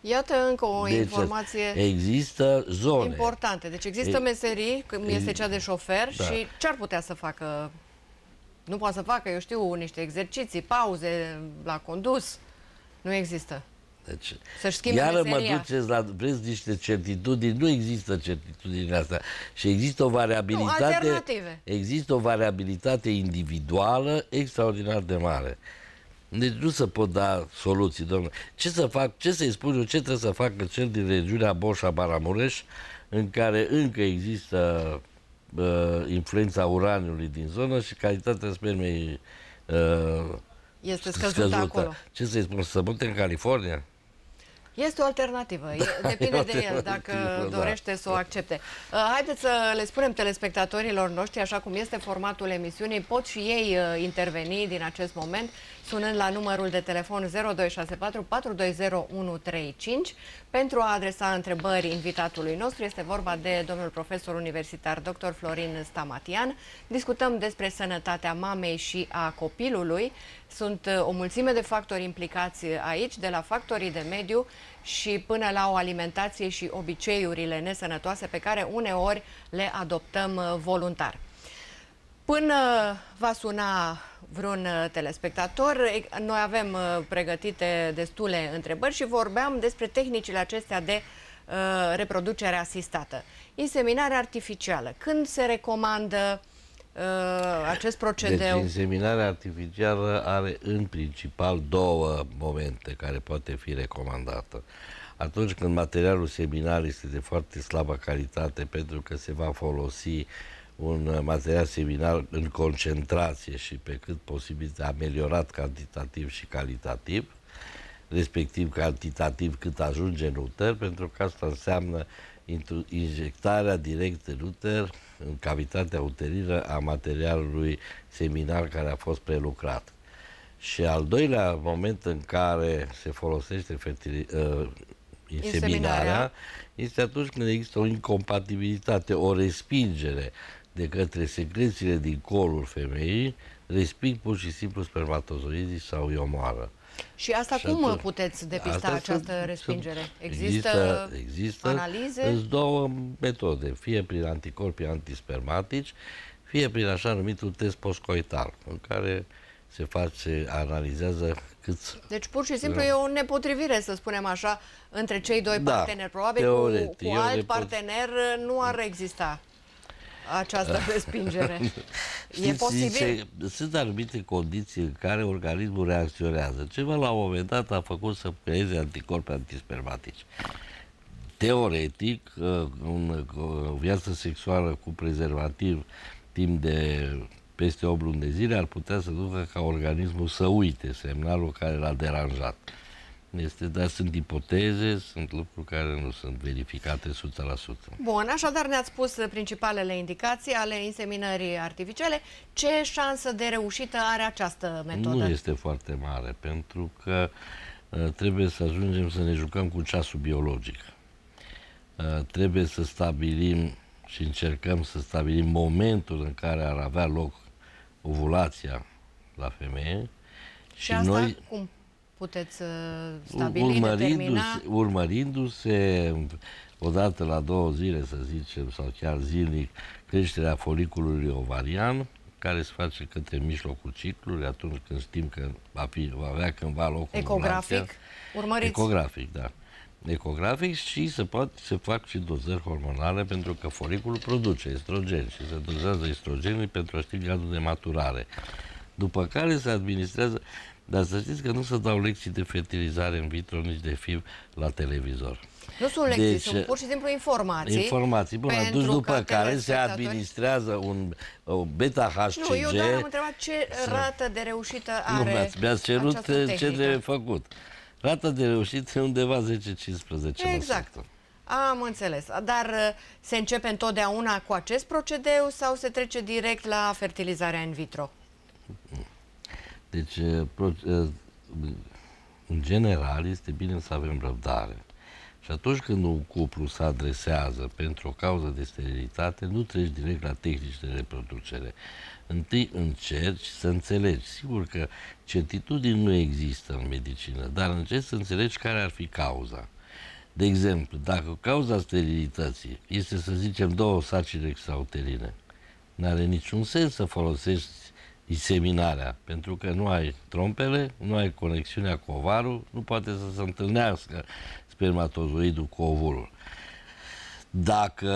Iată încă o deci, informație există zone importante. Deci există e, meserii, cum este cea de șofer da. și ce ar putea să facă? Nu poate să facă, eu știu, niște exerciții, pauze la condus. Nu există. Deci, Să-și schimbe iară mă meseria. duceți la vreți niște certitudini, nu există certitudini astea. Și există o variabilitate, Nu, alternative. există o variabilitate individuală extraordinar de mare. Deci nu se pot da soluții, domnule. Ce să fac, ce să-i spun eu, ce trebuie să facă cel din regiunea Boșa Baramureș, în care încă există uh, influența uraniului din zonă și calitatea spermei uh, Este scăzută acolo. Ce să-i spun, să mute în California? Este o alternativă. E, depinde de el dacă alternativă, da. dorește să o accepte. Uh, Haideți să le spunem telespectatorilor noștri, așa cum este formatul emisiunii, pot și ei uh, interveni din acest moment, sunând la numărul de telefon 0264 420 135 pentru a adresa întrebări invitatului nostru. Este vorba de domnul profesor universitar dr. Florin Stamatian. Discutăm despre sănătatea mamei și a copilului. Sunt uh, o mulțime de factori implicați aici, de la factorii de mediu și până la o alimentație și obiceiurile nesănătoase pe care uneori le adoptăm uh, voluntar. Până va suna vreun uh, telespectator, e- noi avem uh, pregătite destule întrebări și vorbeam despre tehnicile acestea de uh, reproducere asistată. Inseminarea artificială. Când se recomandă uh, acest Deci procedeu? inseminarea artificială are în principal două momente care poate fi recomandată. Atunci când materialul seminar este de foarte slabă calitate pentru că se va folosi un uh, material seminar în concentrație și pe cât posibil de ameliorat cantitativ și calitativ, respectiv cantitativ cât ajunge în uter, pentru că asta înseamnă intru- injectarea direct în uter, în cavitatea uterină, a materialului seminar care a fost prelucrat. Și al doilea moment în care se folosește fertili- uh, Inseminarea. inseminarea este atunci când există o incompatibilitate, o respingere de către secrețiile din colul femeii, resping pur și simplu spermatozoidii sau îi omoară. Și asta Și cum atunci- puteți depista Asta această sunt- respingere? sunt- Există, există analize? Sunt două metode, fie prin anticorpi antispermatici, fie prin așa numitul test postcoital, în care se face, analizează câți Deci pur și simplu e o nepotrivire, să spunem așa, între cei doi Da, parteneri. Probabil cu, teoretic, cu e o alt nepot- partener nu ar exista această respingere. e Știți, posibil? zice, sunt anumite condiții în care organismul reacționează. Ceva la un moment dat a făcut să creeze anticorpi antispermatici. Teoretic, uh, un- o viață sexuală cu prezervativ timp de peste 8 luni de zile ar putea să ducă ca organismul să uite semnalul care l-a deranjat. Este, dar sunt ipoteze, sunt lucruri care nu sunt verificate 100%. Bun, așadar ne-ați spus principalele indicații ale inseminării artificiale. Ce șansă de reușită are această metodă? Nu este foarte mare, pentru că uh, trebuie să ajungem să ne jucăm cu ceasul biologic. Uh, trebuie să stabilim și încercăm să stabilim momentul în care ar avea loc ovulația la femeie și asta noi cum puteți uh, stabili, determina? urmărindu-se, urmărindu-se odată la două zile, să zicem, sau chiar zilnic, creșterea foliculului ovarian, care se face către mijlocul ciclului, atunci când știm că va, fi, va avea cândva loc Ecografic? ovulația. Urmăriți? Ecografic, da. Ecografic și se poate se fac și dozări hormonale pentru că foliculul produce estrogen și se dozează estrogenii pentru a ști gradul de maturare. După care se administrează, dar să știți că nu se dau lecții de fertilizare în vitro, nici de FIV la televizor. Nu sunt lecții, Deci, sunt pur și simplu informații. Informații. Bun, pentru atunci după că care se telespectatorii- administrează un o beta-HCG. Nu, eu doar am întrebat ce rată de reușită Nu, are mi-ați, mi-ați cerut această ce tehnică. trebuie făcut. Rata de reușită e undeva 10-15%. Exact. Am înțeles. Dar uh, se începe întotdeauna cu acest procedeu sau se trece direct la fertilizarea in vitro? Deci, eh, pro- eh, în general, este bine să avem răbdare. Și atunci când un cuplu se adresează pentru o cauză de sterilitate, nu treci direct la tehnici de reproducere. Întâi încerci să înțelegi. Sigur că certitudini nu există în medicină, dar încerci să înțelegi care ar fi cauza. De exemplu, dacă cauza sterilității este, să zicem, două sacini extrauterine, nu are niciun sens să folosești inseminarea, pentru că nu ai trompele, nu ai conexiunea cu ovarul, nu poate să se întâlnească spermatozoidul cu ovulul. Dacă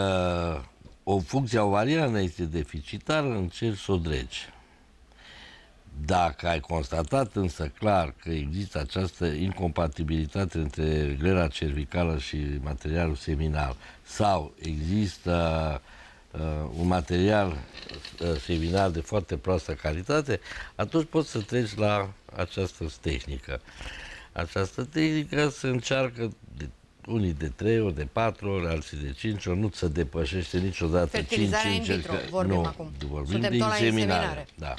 o funcție ovariană este deficitară, încerci să o dregi. Dacă ai constatat însă clar că există această incompatibilitate între glera cervicală și materialul seminal sau există uh, un material uh, seminal de foarte proastă calitate, atunci poți să treci la această tehnică. Această tehnică se încearcă de unii de 3 ori, de 4 ori, alții de 5 ori, nu se depășește niciodată 5 in vitro, vorbim nu, acum. vorbim Suntem de tot la inseminare. inseminare. Da.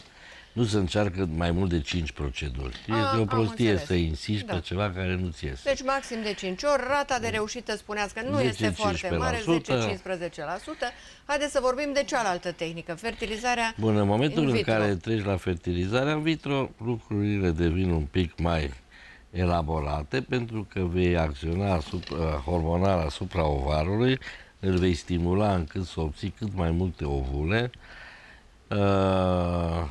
Nu se încearcă mai mult de 5 proceduri. A, este o am prostie înțeles. să insisti Da. pe ceva care nu-ți iese. Deci maxim de 5 ori, rata de reușită spuneați că nu este 10-15%. foarte mare, 10-15%. Haideți să vorbim de cealaltă tehnică, fertilizarea Bun, în momentul in în vitro. care treci la fertilizarea in vitro, lucrurile devin un pic mai elaborate pentru că vei acționa asupra, hormonal asupra ovarului, îl vei stimula încât să obții cât mai multe ovule. Uh,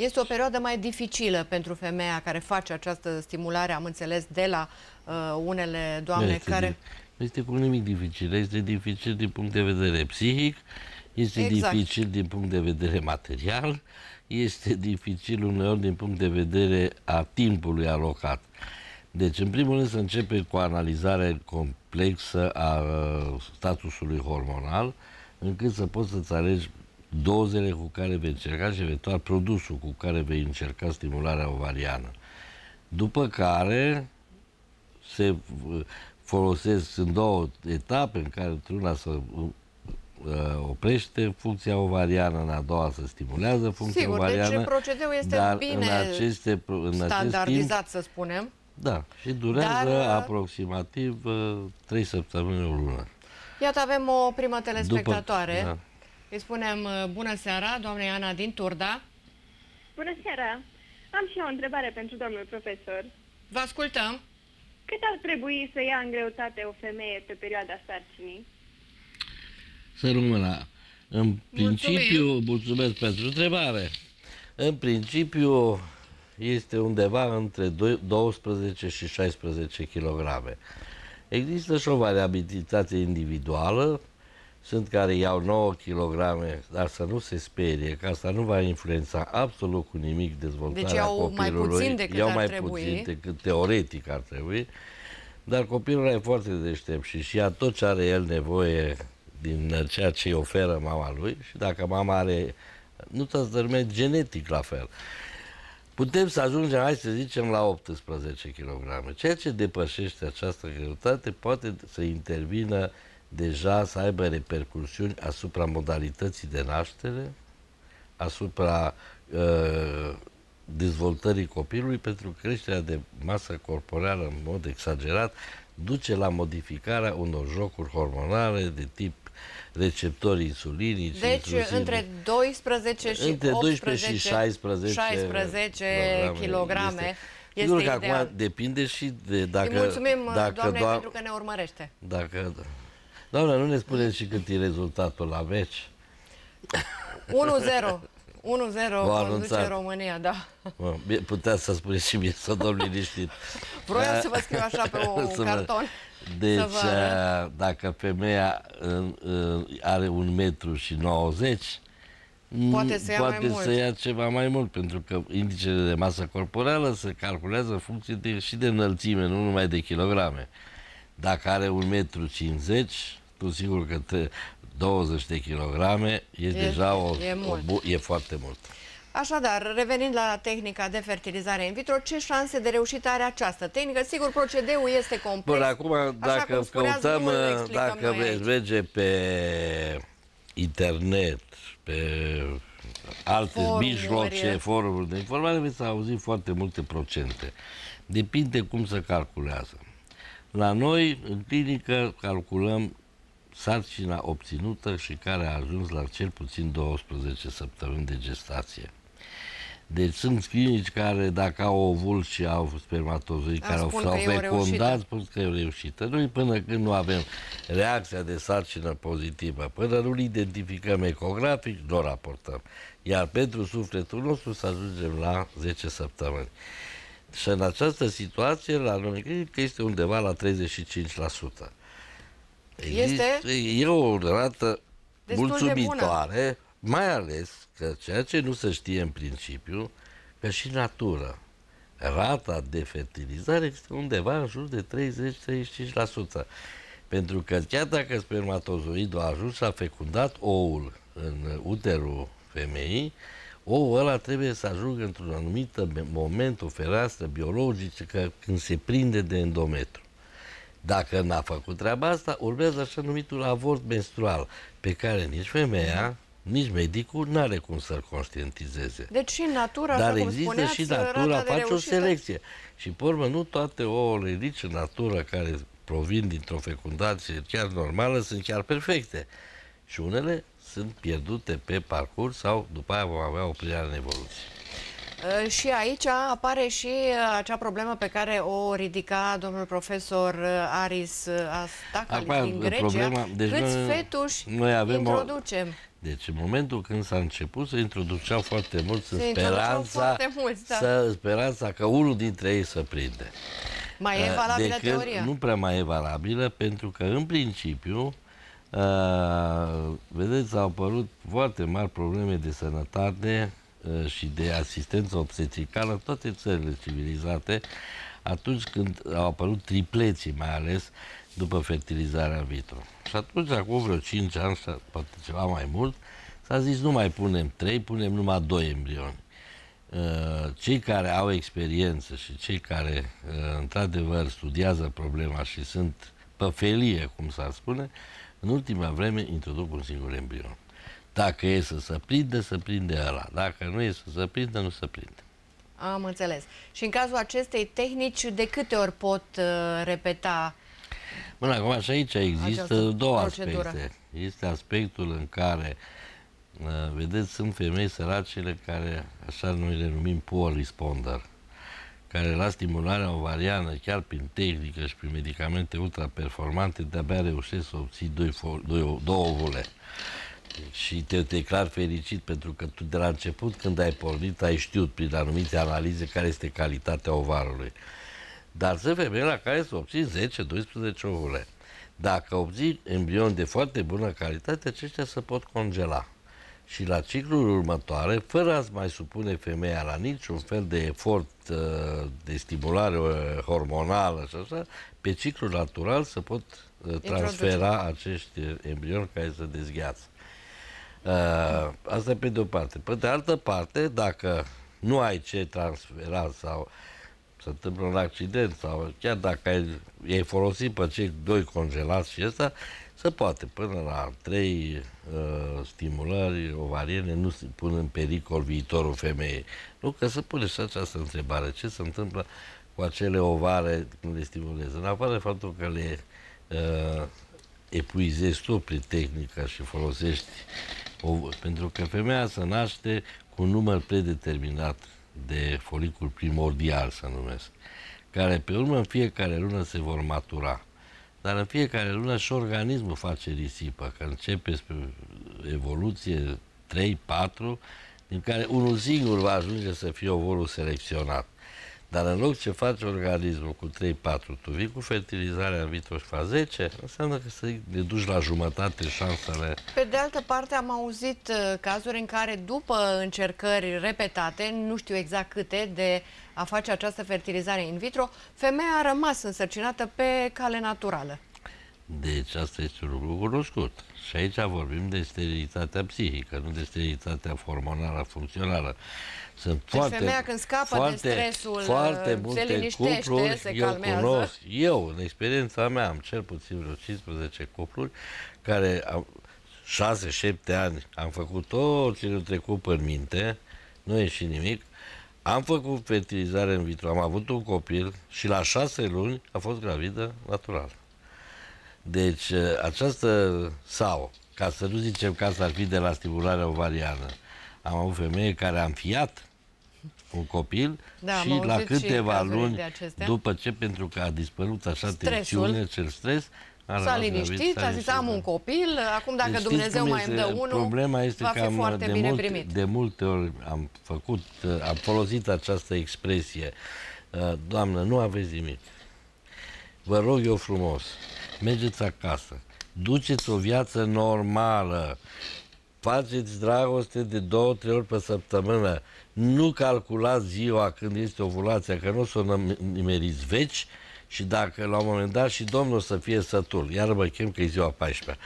Este o perioadă mai dificilă pentru femeia care face această stimulare, am înțeles, de la uh, unele nu doamne este care... di- nu este cu nimic dificil, este dificil din punct de vedere psihic, este Exact. dificil din punct de vedere material, este dificil uneori din punct de vedere a timpului alocat. Deci, în primul rând, să începe cu o analizare complexă a uh, statusului hormonal, încât să poți să-ți alegi dozele cu care vei încerca și eventual produsul cu care vei încerca stimularea ovariană. După care se uh, folosesc în două etape în care într-una să uh, oprește funcția ovariană, în a doua se stimulează funcția Sigur, ovariană. deci procedeul este dar bine în aceste, pro- în acest timp, standardizat, să spunem. da, și durează Dar, uh, aproximativ uh, 3 săptămâni, o lună. Iată, avem o primă telespectatoare. După- da. Îi spunem uh, bună seara, doamnei Ana din Turda. Bună seara! Am și eu o întrebare pentru domnul profesor. Vă ascultăm. Cât ar trebui să ia în greutate o femeie pe perioada sarcinii? Să rămână. În principiu, mulțumesc pentru întrebare. În principiu, este undeva între doi- 12 și 16 kg. Există și o variabilitate individuală. Sunt care iau 9 kg, dar să nu se sperie, că asta nu va influența absolut cu nimic dezvoltarea Deci iau mai copilului. puțin decât iau ar mai trebui. puțin decât teoretic ar trebui. Dar copilul e foarte deștept și și ia tot ce are el nevoie din ceea ce îi oferă mama lui și dacă mama are, nu transforme genetic la fel. Putem să ajungem, hai să zicem, la 18 kg. Ceea ce depășește această greutate poate să intervină deja să aibă repercursiuni asupra modalității de naștere, asupra uh, dezvoltării copilului, pentru că creșterea de masă corporală în mod exagerat duce la modificarea unor jocuri hormonale de tip receptori insulinici. Deci inclusiv- între 12 și între 12 18, și 16, 16 kilograme kilograme. Este, Este, sigur că ideal. acum depinde și de dacă... Îi mulțumim, dacă doamne, doa- pentru că ne urmărește. Dacă... Doamne, nu ne spuneți și cât e rezultatul la meci? 1-0. 1-0 conduce anunțat. România, da. Mă, bine, Puteți să spuneți și mie să domn liniștit. Vroiam să vă scriu așa pe un Să vă- carton. Deci, să vă arăt. uh, dacă femeia în- în- are un metru și 90, Poate să ia poate mai mult. să ia ceva mai mult, pentru că indicele de masă corporală se calculează în funcție de, și de înălțime, nu numai de kilograme. Dacă are un metru 50, tu sigur că te, 20 de kilograme e, E- deja o, e o mult. bu- e foarte mult. Așadar, revenind la tehnica de fertilizare in vitro, ce șanse de reușită are această tehnică? Sigur, procedeul este complex. Bun, acum dacă cum spuneați, căutăm, nu îl explicăm dacă noi veți aici. merge pe internet, pe alte Forumuri. mijloace, forumuri de informare, veți auzi foarte multe procente. Depinde cum se calculează. La noi, în clinică, calculăm sarcina obținută și care a ajuns la cel puțin 12 săptămâni de gestație. Deci sunt clinici care, dacă au ovul și au spermatozoi Ah, care au, spun s-au că e o fecundat, reușită. spun că e o reușită. Noi până când nu avem reacția de sarcină pozitivă, până nu-l identificăm ecografic, nu o raportăm. Iar pentru sufletul nostru să ajungem la 10 săptămâni. Și în această situație, la noi cred că este undeva la 35%. Este? E o rată Destul de mulțumitoare, mai ales că ceea ce nu se știe în principiu, că și natură, rata de fertilizare este undeva în jur de 30-35%. Pentru că chiar dacă spermatozoidul a ajuns și a fecundat oul în uterul femeii, ouul ăla trebuie să ajungă într-un anumit moment, o fereastră biologică, că când se prinde de endometru. Dacă n-a făcut treaba asta, urmează așa numitul avort menstrual, pe care nici femeia, nici medicul nu are cum să-l conștientizeze. Deci și natura, Dar așa cum există spuneați, și natura, rata de face o reușită- selecție. Și pe urmă, nu toate ouăle rici în natură care provin dintr-o fecundație chiar normală sunt chiar perfecte. Și unele sunt pierdute pe parcurs sau după aia vom avea oprirea în evoluție. Uh, Și aici apare și uh, acea problemă pe care o ridica domnul profesor uh, Aris uh, Astacalis Acum, din Grecia. problema- deci Câți noi- fetuși noi avem o- introducem? Deci în momentul când s-a început să introduceau foarte mulți în Se introduceau speranța, foarte mulți, da. să, în speranța că unul dintre ei să prinde. Mai e Uh, valabilă decât- teoria? Nu prea mai e valabilă, pentru că în principiu, uh, vedeți, au apărut foarte mari probleme de sănătate uh, și de asistență obstetricală în toate țările civilizate, atunci când au apărut tripleții, mai ales după fertilizarea in vitro. Și atunci, acum vreo 5 ani, sau poate ceva mai mult, s-a zis nu mai punem 3, punem numai 2 embrioni. Uh, cei care au experiență și cei care uh, într-adevăr studiază problema și sunt pe felie, cum s-ar spune, în ultima vreme introduc un singur embrion. Dacă e să se prinde, să prinde ăla. Dacă nu e să se prinde, nu se prinde. Am înțeles. Și în cazul acestei tehnici, de câte ori pot uh, repeta? Bun, acum și aici există Această două procedură. aspecte. Este aspectul în care, uh, vedeți, sunt femei săracele care, așa noi le numim poor responder, care la stimularea ovariană, chiar prin tehnică și prin medicamente ultraperformante, de-abia reușesc să obții doi, fo- doi, două ovule. Și te declar fericit pentru că tu de la început, când ai pornit, ai știut prin anumite analize care este calitatea ovarului. Dar sunt femei la care să obții 10-12 ovule. Dacă obții embrion de foarte bună calitate, aceștia se pot congela. Și la ciclul următoare, fără a-ți mai supune femeia la niciun fel de efort uh, de stimulare uh, hormonală și așa, pe ciclul natural se pot uh, transfera acești uh, embrioni care se dezgheață. Uh, asta pe de o parte. Pe de altă parte, dacă nu ai ce transfera sau se întâmplă un accident sau chiar dacă ai, ai folosit pe cei doi congelați și ăsta, se poate până la trei uh, stimulări ovariene nu se pun în pericol viitorul femeii. Nu că se pune și această întrebare. Ce se întâmplă cu acele ovare când le stimulezi? În afară de faptul că le uh, epuizezi tu prin tehnică și folosești o, pentru că femeia se naște cu un număr predeterminat de folicul primordial, să numesc, care pe urmă în fiecare lună se vor matura. Dar în fiecare lună și organismul face risipă, că începe spre evoluție 3-4, din care unul singur va ajunge să fie ovolul selecționat. Dar în loc ce face organismul cu 3-4, tu vii cu fertilizarea în vitro și faci 10, înseamnă că să le duci la jumătate șansele Pe de altă parte, am auzit uh, cazuri în care, după încercări repetate, nu știu exact câte, de a face această fertilizare in vitro, femeia a rămas însărcinată pe cale naturală. Deci asta este un lucru cunoscut. Și aici vorbim de sterilitatea psihică, nu de sterilitatea hormonală funcțională. Sunt foarte, femeia când scapă de foarte, stresul, foarte se multe liniștește, cupluri, se eu calmează. cunosc, eu, în experiența mea, am cel puțin vreo 15 cupluri care am 6-7 ani am făcut tot ce le trecut pe minte, nu e și nimic, am făcut fertilizare în vitro, am avut un copil și la 6 luni a fost gravidă natural. Deci uh, această sau, ca să nu zicem că asta ar fi de la stimularea ovariană, am avut femeie care a înfiat un copil Da, am și la auzit și câteva cazuri luni de acestea. după ce, pentru că a dispărut așa Stresul. tensiune, cel stres, S-a liniștit, a zis, am un copil, acum dacă deci, Dumnezeu mai îmi dă unul, Problema este va că am, foarte de, bine mult, primit. de multe ori am făcut, am folosit această expresie, uh, Doamnă, nu aveți nimic. Vă rog eu frumos, mergeți acasă, duceți o viață normală, faceți dragoste de două, trei ori pe săptămână, nu calculați ziua când este ovulația, că nu o să o nimeriți veci și dacă la un moment dat și Domnul o să fie sătul, iar mă chem că e ziua 14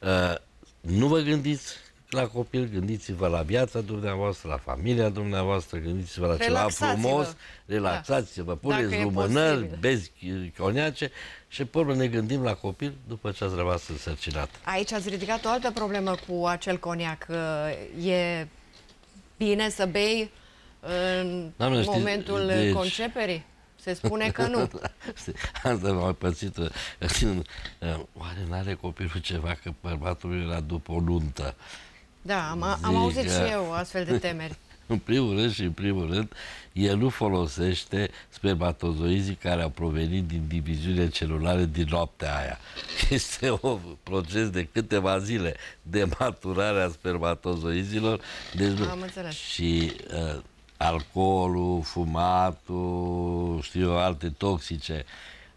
uh, nu vă gândiți la copil, gândiți-vă la viața dumneavoastră, la familia dumneavoastră, gândiți-vă la ceva frumos, relaxați-vă, da. puneți lumânări, bezi coniace și pe urmă ne gândim la copil după ce ați rămas însărcinat. Aici ați ridicat o altă problemă cu acel coniac. E bine să bei în Doamne, momentul știți, deci... conceperii? Se spune că nu. Asta m-a pățit. Oare n-are copilul ceva că bărbatul era după o nuntă? Da, am, am auzit și eu astfel de temeri. în primul rând și în primul rând, el nu folosește spermatozoizii care au provenit din diviziune celulare din noaptea aia. Este un proces de câteva zile de maturare a spermatozoizilor. Deci, Am înțeles. Și uh, alcoolul, fumatul, știu eu, alte toxice,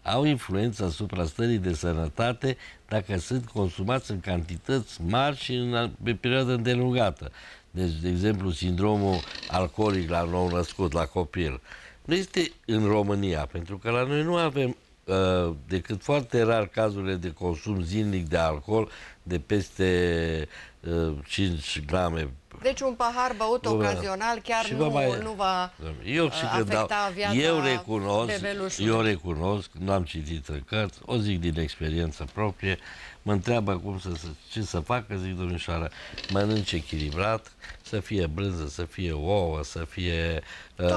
au influență asupra stării de sănătate dacă sunt consumați în cantități mari și în, pe perioadă îndelungată. Deci, de exemplu, sindromul alcoolic la nou născut, la copil, nu este în România, pentru că la noi nu avem uh, decât foarte rar cazurile de consum zilnic de alcool de peste uh, 5 grame. Deci un pahar băut ocazional chiar nu, mai... nu va eu și afecta dau, viața eu recunosc, eu recunosc, nu am citit în cărți, o zic din experiență proprie, mă întreabă cum să, ce să facă, zic domnișoară, mănânci echilibrat, să fie brânză, să fie ouă, să fie uh,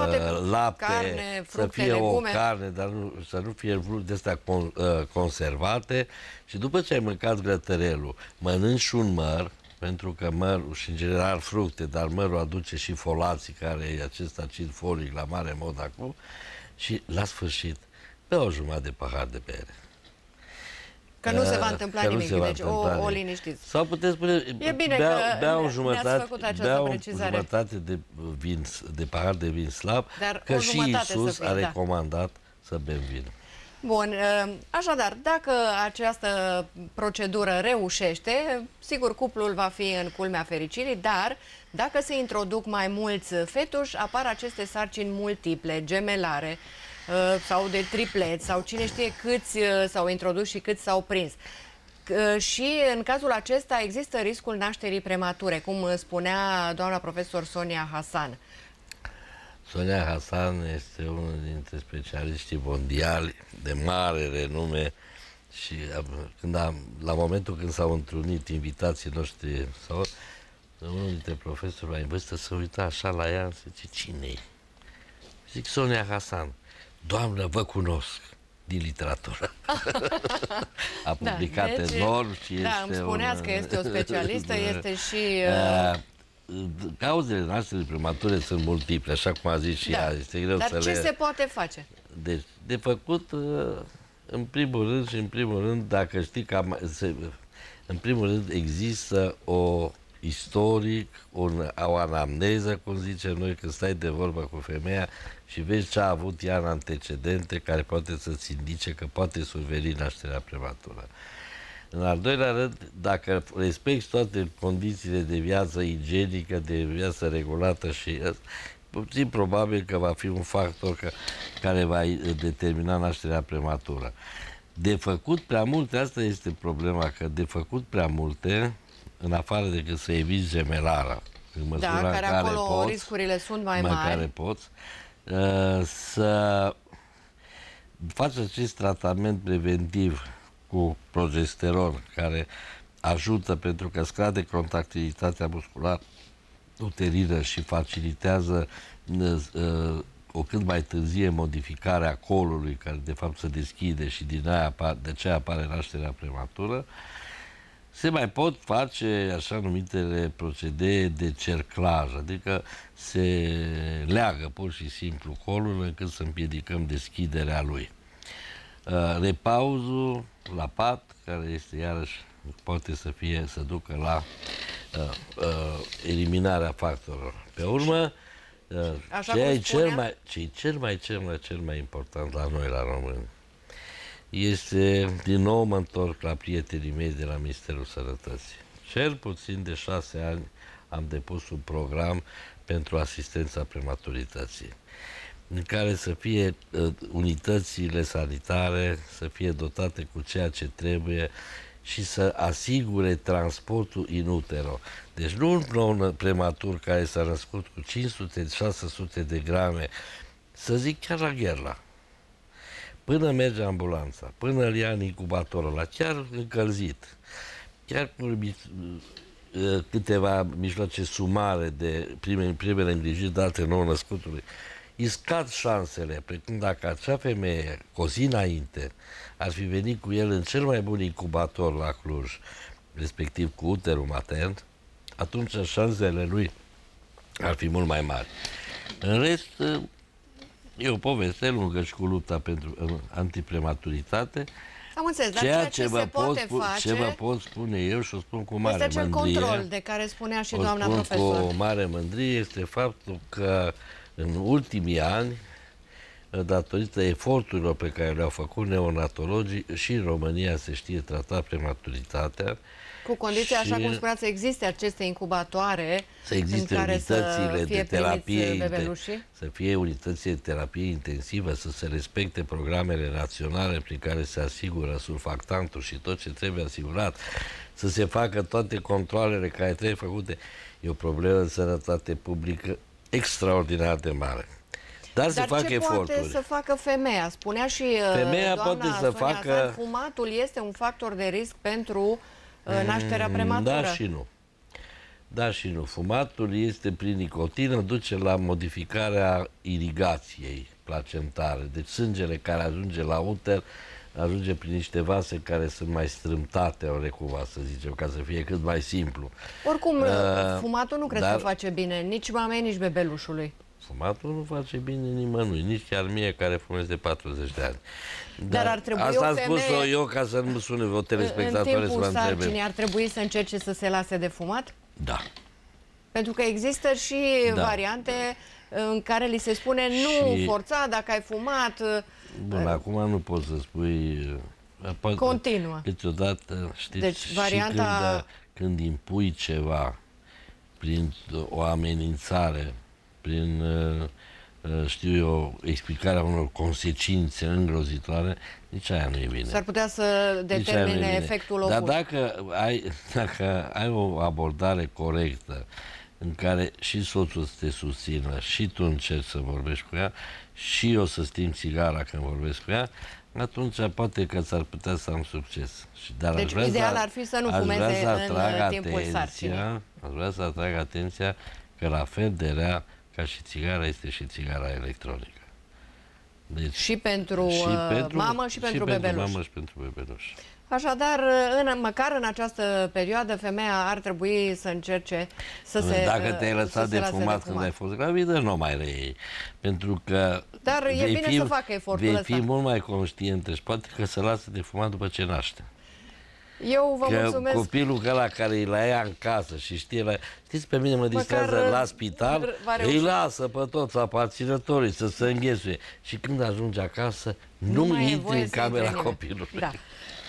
lapte, carne, fructe, să fie legume. o carne, dar nu, să nu fie de astea con, uh, conservate și după ce ai mâncat grătărelul, mănânci un măr, pentru că mărul și în general fructe, dar mărul aduce și folații, care e acest acid folic la mare mod acum, și la sfârșit, pe o jumătate de pahar de bere. Că nu se va întâmpla că nimic, deci o, o liniștiți. Sau puteți spune, e bine bea, că bea o jumătate, bea o jumătate de, vin, de pahar de vin slab, Dar că și Iisus fie, a da. recomandat da. să bem vin. Bun, ă, așadar, dacă această procedură reușește, sigur cuplul va fi în culmea fericirii, dar dacă se introduc mai mulți fetuși, apar aceste sarcini multiple, gemelare ă, sau de triplet sau cine știe câți ă, s-au introdus și câți s-au prins. Și în cazul acesta există riscul nașterii premature, cum spunea doamna profesor Sonia Hasan. Sonia Hasan este unul dintre specialiștii mondiali de mare renume și când am, la momentul când s-au întrunit invitații noștri sau unul dintre profesori mai în vârstă să uita așa la ea și zice, cine -i? Zic Sonia Hasan. Doamnă, vă cunosc din literatură. A da, publicat da, deci, enorm și da, este îmi spuneați un, că este o specialistă, este și... Uh, cauzele noastre premature sunt multiple, așa cum a zis și da. ea. Este greu Dar să ce le... se poate face? Deci, de făcut, uh, în primul rând și în primul rând, dacă știi că am, se, în primul rând există o istoric, un, o anamneză, cum zicem noi, când stai de vorbă cu femeia și vezi ce a avut ea în antecedente care poate să-ți indice că poate surveni nașterea prematură. În al doilea rând, dacă respecti toate condițiile de viață igienică, de viață regulată și puțin probabil că va fi un factor că, care va determina nașterea prematură. De făcut prea multe, asta este problema, că de făcut prea multe, în afară decât să eviți gemelara, în măsura da, care, care acolo poți, riscurile sunt mai mari, care poți, uh, să faci acest tratament preventiv cu progesteron, care ajută pentru că scade contractilitatea musculară uterină și facilitează uh, o cât mai târzie modificare a colului, care de fapt se deschide și din aia de ce apare nașterea prematură, se mai pot face așa numitele procedee de cerclaj, adică se leagă pur și simplu colul încât să împiedicăm deschiderea lui. Uh, repauzul la pat, care este iarăși poate să fie, să ducă la uh, uh, eliminarea factorilor. Pe urmă, uh, Așa ce cum e cel spuneam. mai, ce e cel mai, cel mai, cel mai important la noi, la români, este, din nou mă întorc la prietenii mei de la Ministerul Sănătății. Cel puțin de șase ani am depus un program pentru asistența prematurității în care să fie uh, unitățile sanitare, să fie dotate cu ceea ce trebuie și să asigure transportul in utero. Deci nu un nou prematur care s-a născut cu 500-600 de grame, să zic chiar la gherla, până merge ambulanța, până îl ia în incubatorul la chiar încălzit, chiar cu mi- uh, câteva mijloace sumare de prime, primele îngrijiri date nou născutului, îi scad șansele, precum dacă acea femeie, cu o zi înainte, ar fi venit cu el în cel mai bun incubator la Cluj, respectiv cu uterul matern, atunci șansele lui ar fi mult mai mari. În rest, uh, E o poveste lungă și cu lupta pentru uh, antiprematuritate. Am înțeles, dar Ceea ceea ce, ce, vă se pot, poate spu- face ce vă pot spune eu și o spun cu mare este acel mândrie. control de care spunea și o doamna spun profesor. cu o mare mândrie este faptul că în ultimii ani, datorită eforturilor pe care le-au făcut neonatologii, și în România se știe trata prematuritatea, Cu condiția, așa și- cum spuneați, să existe aceste incubatoare să existe în care să unitățile fie de terapie, primiți inte- bebelușii. să fie unități de terapie intensivă, să se respecte programele naționale prin care se asigură surfactantul și tot ce trebuie asigurat, să se facă toate controlele care trebuie făcute. E o problemă de sănătate publică extraordinar de mare. Dar, se Dar fac ce eforturi. poate să facă femeia? Spunea și uh, Femeia doamna poate să Sonia facă- Azar, fumatul este un factor de risc pentru uh, nașterea prematură. Da și nu. Da și nu. Fumatul este prin nicotină, duce la modificarea irigației placentare. Deci sângele care ajunge la uter ajunge prin niște vase care sunt mai strâmtate, ori cumva să zicem, ca să fie cât mai simplu. Oricum, uh, Uh, fumatul nu cred dar- că face bine nici mamei, nici bebelușului. Fumatul nu face bine nimănui, nici chiar mie care fumez de 40 de ani. Dar ar trebui asta o am spus-o femeie- eu ca să nu sune o În telespectatoare să timpul mă întrebe. sarcinii ar trebui să încerce să se lase de fumat? Da. Pentru că există și Da. variante în care li se spune nu Și- forța dacă ai fumat, Bun, acum nu poți să spui... uh, Poate, Continuă. Câteodată, știți, Deci, și varianta- când, când impui ceva prin o amenințare, prin, uh, uh, știu eu, explicarea unor consecințe îngrozitoare, nici aia nu e bine. s-ar putea să Nici aia nu e determine bine. efectul opus. Dar dacă ai, dacă ai o abordare corectă în care și soțul să te susțină, și tu încerci să vorbești cu ea, și eu să sting țigara când vorbesc cu ea, atunci poate că ți-ar putea să am succes. Și- Dar Deci, aș vrea ideal să- ar fi să nu aș fumeze vrea să în, atrag timpul sarcinii. atenția, Aș vrea să atrag atenția că la fel de rea ca și țigara este și țigara electronică. Deci, Și pentru, uh, mamă și pentru bebeluș. mamă și pentru bebeluș. Așadar, în, măcar în această perioadă, femeia ar trebui să încerce să se Dacă uh, te-ai să lăsat se de lase fumat când ai fost gravidă, nu mai reiei. Pentru că Dar e vei bine fi, să facă efortul vei ăsta. fi mult mai conștientă și poate că se lasă de fumat după ce naște. Eu vă că mulțumesc. copilul ăla care îi la ea în casă și știe la... Știți, pe mine mă distrează uh, la spital, va îi reuși. lasă pe toți aparținătorii să se înghesuie. Și când ajunge acasă, nu, mai e intri voie în să intre camera nimeni. copilului. Da.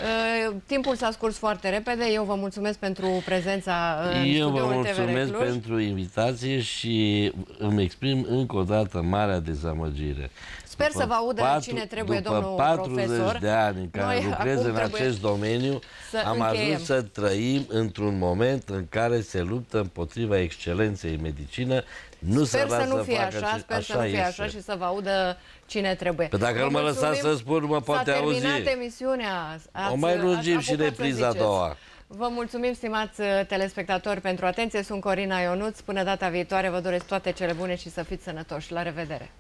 Uh, timpul s-a scurs foarte repede. Eu vă mulțumesc pentru prezența în Eu vă studioul TVR mulțumesc Cluj. pentru invitație și îmi exprim încă o dată marea dezamăgire. Sper să vă audă cine trebuie, după domnul 40 profesor. de ani în care Noi lucrez acum în trebuie acest domeniu, să am încheiem. ajuns să trăim într-un moment în care se luptă împotriva excelenței în medicină. Nu Sper se să lasă nu fie facă așa, ce- sper să nu fie este. așa și să vă audă cine trebuie. Păi dacă Vă nu mă mulțumim. lăsați să spun, mă poate S-a auzi. terminat emisiunea. Ați- O mai lungim ați și apucat să repriza a ziceți. doua. Vă mulțumim, stimați uh, telespectatori, pentru atenție. Sunt Corina Ionuț. Până data viitoare vă doresc toate cele bune și să fiți sănătoși. La revedere!